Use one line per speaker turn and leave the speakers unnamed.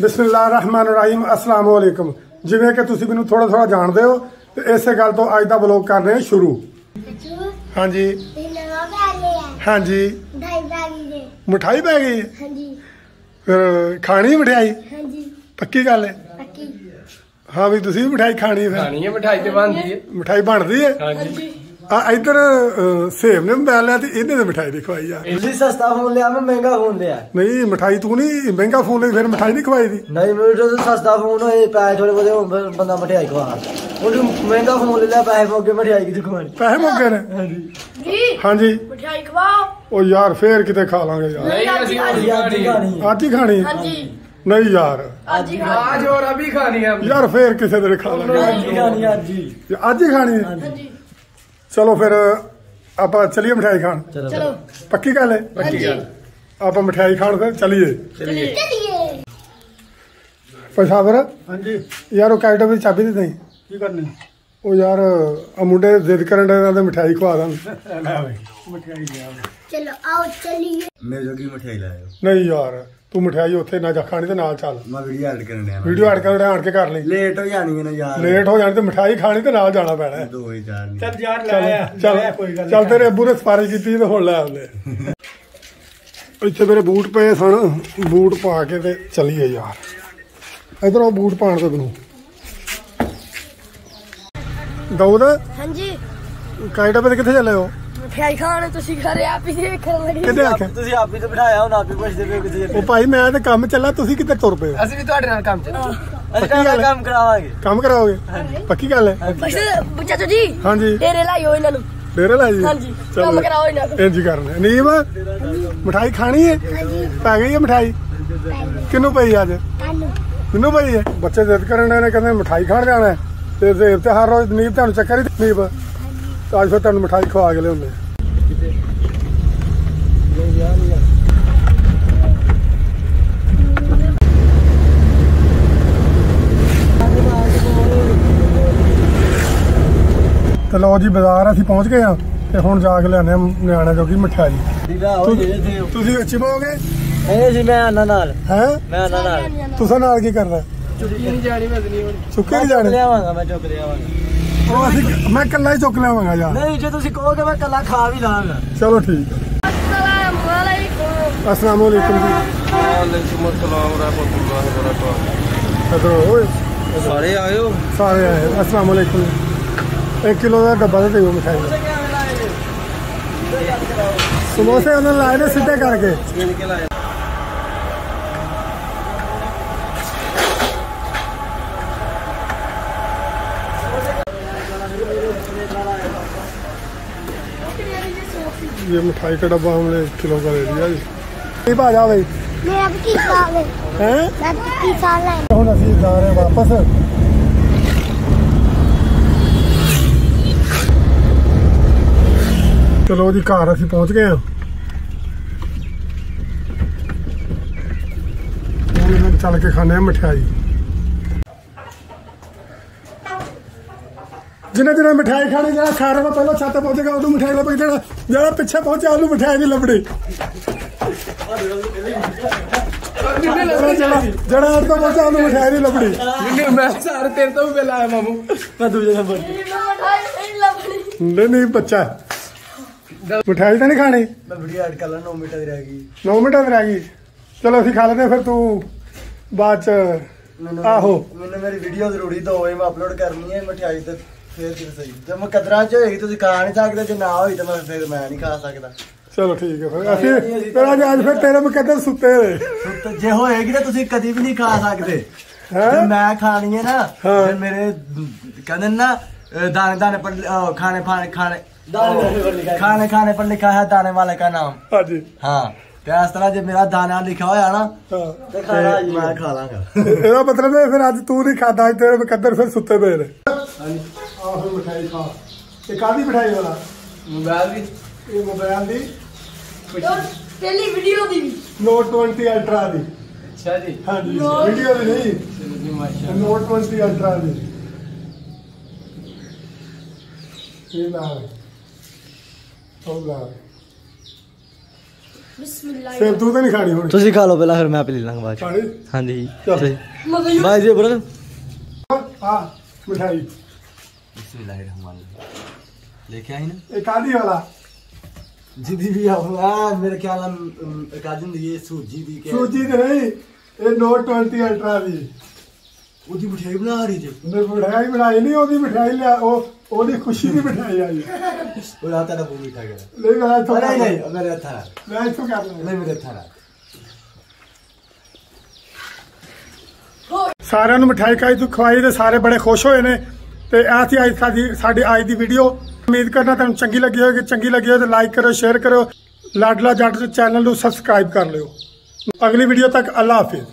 ਬਿਸਮਿਲ੍ਲਾਹਿਰਰਹਿਮਾਨਿਰਰਹੀਮ ਅਸਲਾਮ ਵਾਲੇਕਮ ਜਿਵੇਂ ਕਿ ਤੁਸੀਂ ਮੈਨੂੰ ਥੋੜਾ ਥੋੜਾ ਜਾਣਦੇ ਹੋ ਤੇ ਇਸੇ ਗੱਲ ਤੋਂ ਅੱਜ ਦਾ ਵਲੌਗ ਕਰ ਰਹੇ ਹਾਂ ਸ਼ੁਰੂ। ਹਾਂਜੀ। ਹਾਂਜੀ। ਮਠਾਈ ਪੈ ਗਈ? ਹੈ?
ਹਾਂਜੀ
ਫਿਰ ਖਾਣੀ ਮਠਾਈ?
ਹਾਂਜੀ
ਪੱਕੀ ਗੱਲ ਹੈ?
ਪੱਕੀ।
ਹਾਂ ਵੀ ਤੁਸੀਂ ਵੀ ਮਠਾਈ ਖਾਣੀ ਹੈ ਫਿਰ।
ਖਾਣੀ ਹੈ ਮਠਾਈ ਤੇ ਬਣਦੀ ਹੈ।
ਮਠਾਈ ਬਣਦੀ ਹੈ?
ਹਾਂਜੀ।
ਆ ਇੱਧਰ ਸੇਬ ਨੇ ਮੋਬਾਈਲ ਲਿਆ ਤੇ ਇਹਨੇ ਤੇ ਮਠਾਈ ਨਹੀਂ ਖਵਾਈ ਯਾਰ
ਤੁਸੀਂ ਸਸਤਾ ਫੋਨ ਲਿਆ ਮੈਂ ਮਹਿੰਗਾ ਫੋਨ ਲਿਆ।
ਨਹੀਂ ਮਠਾਈ ਤੂੰ ਨਹੀਂ ਮਹਿੰਗਾ ਫੋਨ ਲਈ ਫਿਰ ਮਠਾਈ ਨਹੀਂ ਖਵਾਈ ਦੀ।
ਨਹੀਂ ਮੇਰੇ ਤੋਂ ਸਸਤਾ ਫੋਨ ਹੋਏ ਪੈਸੇ ਥੋੜੇ ਬਹੁਤੇ ਹੋਣ ਫਿਰ ਬੰਦਾ ਮਠਿਆਈ ਖਵਾ। ਉਹਨੂੰ ਮਹਿੰਗਾ ਫੋਨ ਲੈ ਲਿਆ ਪੈਸੇ ਮੋਗੇ ਮਠਿਆਈ ਕਿੱਥੇ ਖਵਾਣੀ
ਪੈਸੇ ਮੁੱਕੇ ਨੇ।
ਜੀ
ਹਾਂਜੀ।
ਮਠਿਆਈ ਖਵਾਓ।
ਉਹ ਯਾਰ ਫੇਰ ਕਿਤੇ ਖਾ ਲਾਂਗੇ ਯਾਰ।
ਨਹੀਂ ਅਸੀਂ
ਅੱਜ
ਖਾਣੀ।
ਖਾਣੀ।
ਅੱਜ ਹੀ ਖਾਣੀ। ਹੈ?
ਹਾਂਜੀ।
ਨਹੀਂ ਯਾਰ।
ਅੱਜ ਹੀ
ਆਜ ਹੋਰ ਅਭੀ ਖਾਣੀ ਹੈ
ਯਾਰ ਫੇਰ ਕਿਸੇ ਦਿਨ ਖਾ ਲਾਂਗੇ।
ਅੱਜ ਹੀ ਖਾਣੀ ਅੱਜ ਹੀ।
ਅੱਜ ਹੀ ਖਾਣੀ ਹੈ
ਹਾਂਜੀ।
ਚਲੋ ਫਿਰ ਆਪਾਂ ਚਲੀਏ ਮਠਿਆਈ ਖਾਣ।
ਚਲੋ
ਪੱਕੀ ਗੱਲ ਹੈ?
ਪੱਕੀ ਗੱਲ।
ਆਪਾਂ ਮਠਿਆਈ ਖਾਣ ਫਿਰ ਚਲੀਏ।
ਚਲਿਏ।
ਪਛਾਵਰ
ਹਾਂਜੀ।
ਯਾਰ ਉਹ ਕਾਈਟੋ ਦੀ ਚਾਬੀ ਦੇ ਦੇਈ।
ਕੀ ਕਰਨੀ?
ਉਹ ਯਾਰ ਆ ਮੁੰਡੇ ਜ਼ਿੱਦ ਕਰਨ ਦੇ ਨਾਲ ਮਠਿਆਈ ਖਵਾ ਦਾਂ
ਲੈ ਬਈ ਲਿਆ
ਚਲੋ ਆਓ ਚਲਿਏ।
ਮੇਰੇ ਜੋਗੀ ਮਠਿਆਈ ਲਾਇਓ
ਨਹੀਂ ਯਾਰ ਤੂੰ ਮਠਿਆਈ ਉੱਥੇ ਨਾ ਜਾ ਖਾਣੀ ਤੇ ਨਾਲ ਚੱਲ।
ਮੈਂ ਵੀਡੀਓ ਐਡ ਕਰਨ ਡਿਆ
ਵੀਡੀਓ ਅੜ ਕੇ ਆਣ ਕੇ ਕਰ ਲਈ।
ਲੇਟ ਹੋ ਜਾਣੀ ਹੈ ਨਾ ਯਾਰ।
ਲੇਟ ਹੋ ਜਾਣੀ ਤੇ ਮਠਿਆਈ ਖਾਣੀ ਤੇ ਨਾਲ ਜਾਣਾ ਪੈਣਾ। ਹੈ।
ਦੋ ਹੀ ਚਾਰ ਨਹੀਂ।
ਚੱਲ ਯਾਰ ਲੈ ਆ
ਚੱਲ
ਲੈ ਕੋਈ ਗੱਲ
ਚੱਲ ਤੇਰੇ ਅੱਬੂ ਨੇ ਸਫਾਰਿਸ਼ ਕੀਤੀ ਤੇ ਹੁਣ ਲੈ ਆਉਂਦੇ। ਇੱਥੇ ਮੇਰੇ ਬੂਟ ਪਏ ਸਨ ਬੂਟ ਪਾ ਕੇ ਤੇ ਚਲੀਏ ਯਾਰ। ਇਧਰੋਂ ਬੂਟ ਪਾਣ ਤੇ ਤੈਨੂੰ। ਦਊਦ
ਹਾਂਜੀ।
ਕਾਇਡਾ ਤੇ ਕਿੱਥੇ ਚੱਲੇ ਹੋ?
ਮਠਿਆਈ ਖਾਣ ਤੁਸੀਂ ਘਰੇ ਆਪ ਹੀ ਦੇਖਣ ਲੱਗੇ।
ਕਿੱਥੇ ਆਖਿਆ
ਤੁਸੀਂ ਆਪ ਹੀ ਤੇ ਬਿਠਾਇਆ ਹੁਣ ਆਪ ਹੀ ਪੁੱਛਦੇ ਪਏ ਕਿਤੇ
ਉਹ ਭਾਈ ਮੈਂ ਤੇ ਕੰਮ ਚੱਲਾ ਤੁਸੀਂ ਕਿੱਥੇ ਤੁਰ ਪਏ
ਅਸੀਂ ਵੀ ਤੁਹਾਡੇ ਨਾਲ ਕੰਮ ਚ
ਅਸੀਂ ਤਾਂ ਕੰਮ ਕਰਾਵਾਂਗੇ।
ਕੰਮ ਕਰਾਓਗੇ? ਪੱਕੀ ਗੱਲ ਹੈ?
ਚਾਚਾ ਜੀ
ਹਾਂਜੀ।
ਤੇਰੇ ਲਾਇਓ ਇਹਨਾਂ ਨੂੰ।
ਡੇਰੇ ਲੈ ਜੀ
ਹਾਂਜੀ,
ਚੱਲ।
ਕੰਮ ਕਰਾਓ ਇਹਨਾਂ।
ਇੰਝ ਹੀ ਕਰਨਾ। ਨੀਮ ਮਠਾਈ ਖਾਣੀ ਹੈ? ਪੈ ਗਈ ਹੈ ਮਠਾਈ? ਕਿੰਨੂੰ ਪਈ ਅੱਜ? ਕਿੰਨੂੰ ਪਈ ਹੈ? ਬੱਚੇ ਜ਼ਿੱਦ ਕਰਨ ਨੇ ਕਹਿੰਦੇ ਮਠਾਈ ਖਾਣ ਜਾਣਾ ਤੇ ਤੇ ਹਰ ਰੋਜ਼ ਨੀਬ ਤੁਹਾਨੂੰ ਚੱਕਰ ਹੀ ਨੀਬ ਤਾਂ ਅੱਜ ਫਿਰ ਤੁਹਾਨੂੰ ਮਠਾਈ ਖਵਾ ਕੇ ਲਿਆਉਂਦੇ ਤੇ ਲਓ ਜੀ ਬਾਜ਼ਾਰ ਅਸੀਂ ਪਹੁੰਚ ਗਏ ਆ ਤੇ ਹੁਣ ਜਾ ਕੇ ਲਿਆਨੇ ਨਿਆਣੇ ਜੋਗੀ
ਜੇ ਤੇ
ਤੁਸੀਂ ਵਿੱਚ ਪਾਓਗੇ?
ਇਹ ਸੀ ਮੈਂ ਆਨਾ ਨਾਲ।
ਹੈ?
ਮੈਂ ਆਨਾ ਨਾਲ।
ਤੁਸੀਂ ਨਾਲ ਕੀ ਕਰਨਾ?
ਚੁੱਕੀ ਨਹੀਂ ਜਾਣੀ ਵਜਣੀ ਹੁਣ
ਚੁੱਕੇ ਨਹੀਂ ਜਾਣੇ?
ਲਿਆਵਾਂਗਾ ਮੈਂ ਚੁੱਕ ਲਿਆਵਾਂਗਾ।
ਉਹ ਅਸੀਂ ਮੈਂ ਇਕੱਲਾ ਹੀ ਚੁੱਕ ਲਿਆਵਾਂਗਾ ਯਾਰ।
ਨਹੀਂ ਜੇ ਤੁਸੀਂ ਕਹੋਗੇ ਮੈਂ ਕੱਲਾ ਖਾ ਵੀ ਲਾਂਗਾ।
ਚਲੋ ਠੀਕ ਹੈ।
ਅਸਲਾਮ ਵਾਲੇਕੁਮ
ਅਸਲਾਮ ਵਾਲੇਕੁਮ ਜੀ।
ਵਾਲੇਕੁਮ ਅਸਲਾਮ ਰਹਿਮਤੁਲਾਹ ਬਰਕਾਤਹੁ
ਇਧਰ ਓਏ।
ਸਾਰੇ ਆਇਓ
ਸਾਰੇ ਆਏ। ਅਸਲਾਮ एक किलो का डब्बा तो देते हुए मिठाई समोसे से उन्होंने लाए ना सीधे करके। ये मिठाई का डब्बा हमने एक किलो का ले लिया जी। आ जा भाई। मैं
अब की साल है। हैं?
मैं
अब की साल है। तो
हम असीर जा रहे हैं वापस। ਚਲੋ ਜੀ ਘਰ ਅਸੀਂ ਪਹੁੰਚ ਗਏ ਹਾਂ। ਹੁਣ ਚੱਲ ਕੇ ਖਾਣੇ ਆ ਮਠਿਆਈ। ਜਿੰਨੇ ਜਿਹਨੇ ਮਠਿਆਈ ਖਾਣੀ ਜਿਹੜਾ ਰਿਹਾ ਵਾ, ਪਹਿਲਾਂ ਛੱਤ ਤੇ ਪਹੁੰਚੇਗਾ ਉਹਨੂੰ ਮਠਿਆਈ ਲੱਭੇਗੀ ਜਿਹੜਾ ਜਿਹੜਾ ਪਿੱਛੇ ਪਹੁੰਚਿਆ ਉਹਨੂੰ ਮਠਿਆਈ ਨਹੀਂ ਲੱਭਣੀ। ਜਿਹੜਾ ਜਿਹੜਾ ਜਿਹੜਾ ਅੱਗੇ ਪਹੁੰਚਿਆ ਉਹਨੂੰ ਮਠਿਆਈ ਨਹੀਂ ਲੱਭਣੀ।
ਮੈਂ ਸਾਰੇ ਤੇਰੇ ਤੋਂ ਵੀ ਪਹਿਲਾਂ ਆਇਆ ਮਾਮੂ।
ਮੈਂ ਦੂਜੇ ਨੰਬਰ ਤੇ।
ਮਠਾਈ ਨਹੀਂ ਲੱਭਣੀ।
ਨਹੀਂ ਨਹੀਂ ਬੱਚਾ। ਮਠਿਆਈ ਤਾਂ ਨਹੀਂ ਖਾਣੀ?
ਮੈਂ ਵੀਡੀਓ ਐਡ ਕਰ ਲਾਂ 9 ਮਿੰਟ ਦੀ ਰਹਿ ਗਈ।
9 ਮਿੰਟਾਂ ਦੀ ਰਹਿ ਗਈ। ਚਲੋ ਅਸੀਂ ਖਾ ਲੈਂਦੇ ਫਿਰ ਤੂੰ ਬਾਅਦ ਚ ਆਹੋ।
ਮੈਨੂੰ ਮੇਰੀ ਵੀਡੀਓ ਜ਼ਰੂਰੀ ਦੋ ਵਜੇ ਮੈਂ ਅਪਲੋਡ ਕਰਨੀ ਹੈ ਮਠਿਆਈ ਤੇ ਫੇਰ ਕਿਤੇ ਸਹੀ। ਜੇ ਮੁਕਦਰਾਂ ਚ ਹੋਏਗੀ ਤੁਸੀਂ ਖਾ ਨਹੀਂ ਸਕਦੇ ਜੇ ਨਾ ਹੋਈ ਤਾਂ ਮੈਂ ਫਿਰ ਮੈਂ ਨਹੀਂ ਖਾ ਸਕਦਾ।
ਚਲੋ ਠੀਕ ਹੈ ਫਿਰ। ਅਸੀਂ ਫਿਰ ਅੱਜ ਅੱਜ ਫਿਰ ਤੇਰੇ ਮੁਕੱਦਰ ਸੁੱਤੇ ਨੇ
ਜੇ ਹੋਏਗੀ ਤਾਂ ਤੁਸੀਂ ਕਦੀ ਵੀ ਨਹੀਂ ਖਾ ਸਕਦੇ। ਮੈਂ ਖਾਣੀ ਹੈ ਨਾ। ਤੇ ਮੇਰੇ ਕਹਿੰਦੇ ਨੇ ਨਾ ਅਹ ਦਾਣੇ ਦਾਣੇ ਪਰ ਅਹ ਖਾਣੇ ਖਾਣੇ ਖਾਣੇ। ਖਾਣੇ ਖਾਣੇ ਪਰ ਲਿਖਾ ਹੈ ਦਾਣੇ ਵਾਲੇ ਦਾ ਨਾਮ।
ਹਾਂਜੀ।
ਹਾਂ। ਤੇ ਇਸ ਤਰ੍ਹਾਂ ਜੇ ਮੇਰਾ ਦਾਣਾ ਲਿਖਿਆ ਹੋਇਆ ਨਾ
ਹਾਂ।
ਤੇ ਖਾਣਾ ਮੈਂ ਖਾ ਲਾਂਗਾ।
ਇਹਦਾ ਮਤਲਬ ਹੈ ਫਿਰ ਅੱਜ ਤੂੰ ਨਹੀਂ ਖਾਦਾ ਅੱਜ ਤੇਰੇ ਮੁਕੱਦਰ ਫਿਰ ਸੁੱਤੇ ਪਏ ਨੇ। ਹਾਂਜੀ। ਆਹ ਫਿਰ ਮਠਾਈ ਖਾ। ਇਹ ਕਾਦੀ ਮਠਾਈ ਵਾਲਾ?
ਮੋਬਾਈਲ ਵੀ
ਇਹ ਮੋਬਾਈਲ ਦੀ?
ਪਹਿਲੀ ਵੀਡੀਓ ਦੀ ਵੀ।
ਨੋਟ 20 ਅਲਟਰਾ ਦੀ।
ਅੱਛਾ ਜੀ।
ਹਾਂਜੀ। ਵੀਡੀਓ ਦੀ ਨਹੀਂ।
ਚਲੋ ਜੀ ਮਾਸ਼ਾ
ਨੋਟ 20 ਅਲਟਰਾ ਦੀ। ਇਹ ਲਾ ਉਹ ਲਾ
ਬਿਸਮਿਲ੍ਲਾਹ
ਸੇਬ ਤੂੰ ਤਾਂ ਨਹੀਂ ਖਾਣੀ ਹੁਣ।
ਤੁਸੀਂ ਖਾ ਲਓ ਪਹਿਲਾਂ ਫਿਰ ਮੈਂ ਆਪੇ ਲੈ ਲਾਂਗਾ ਬਾਅਦ ਚ।
ਖਾਣੀ?
ਹਾਂਜੀ।
ਚੱਲ।
ਤੁਸੀਂ
ਮਗਰ
ਬਾਈ ਜੀ ਬਰੋ
ਆ ਮਿਠਾਈ।
ਬਿਸਮਿਲ੍ਲਾਹਿਰਰਹਿਮਾਨਿਰਰਹੀਮ। ਲਿਖਿਆ ਹੀ ਨਾ?
ਇਹ ਕਾਦੀ ਵਾਲਾ?
ਜਿੱਦੀ ਵੀ ਆ ਮੇਰੇ ਖਿਆਲ ਨਾਲ ਕਾਜਨ ਦੀ ਇਹ ਸੂਜੀ ਦੀ ਕਿ
ਸੂਜੀ ਤੇ ਨਹੀਂ ਇਹ ਨੋਟ 20 ਅਲਟਰਾ ਦੀ।
ਉਹਦੀ ਮਠਿਆਈ ਬਣਾ ਰਹੀ ਜੇ।
ਉਹਨੇ ਮਠਿਆਈ ਬਣਾਈ ਨਹੀਂ ਉਹਦੀ ਮਠਿਆਈ ਲਿਆ ਉਹ ਉਹਦੀ ਖੁਸ਼ੀ ਦੀ ਮਠਿਆਈ ਆਈ।
ਉਹ ਰਾਤ ਦਾ ਬੂ ਮਿਠਾ ਗਿਆ।
ਨਹੀਂ ਮੈਂ ਇੱਥੋਂ
ਨਹੀਂ ਨਹੀਂ ਹੱਥਾਂ ਨਾਲ
ਮੈਂ ਇੱਥੋਂ ਕਰ ਲੈਣਾ
ਨਹੀਂ ਮੇਰੇ ਨਾਲ
ਸਾਰਿਆਂ ਨੂੰ ਮਠਾਈ ਕਾਈ ਤੋਂ ਖਵਾਈ ਤੇ ਸਾਰੇ ਬੜੇ ਖੁਸ਼ ਹੋਏ ਨੇ। ਤੇ ਇਹ ਸੀ ਅੱਜ ਸਾਡੀ ਸਾਡੀ ਅੱਜ ਦੀ ਵੀਡੀਓ ਉਮੀਦ ਕਰਨਾ ਤੁਹਾਨੂੰ ਚੰਗੀ ਲੱਗੀ ਹੋਵੇਗੀ। ਚੰਗੀ ਲੱਗੀ ਹੋਵੇ ਤਾਂ ਲਾਈਕ ਕਰੋ ਸ਼ੇਅਰ ਕਰੋ ਲਾਡਲਾ ਜੱਟ ਚੈਨਲ ਨੂੰ ਸਬਸਕ੍ਰਾਈਬ ਕਰ ਲਿਓ। ਅਗਲੀ ਵੀਡੀਓ ਤੱਕ ਅੱਲਾ ਹਾਫਿਜ਼।